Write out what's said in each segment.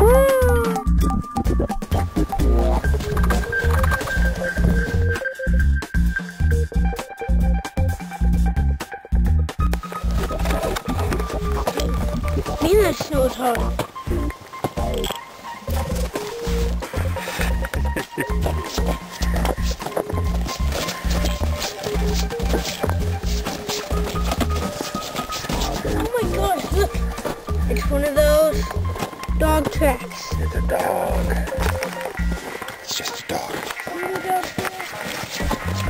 Woo! Man, that snow's hard. Oh my god, look! It's one of those dog tracks. It's a dog. It's just a dog. One of the dog tracks.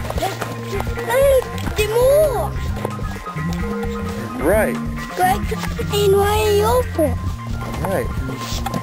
Hey, the more! Right. Greg, and why are you open? All right.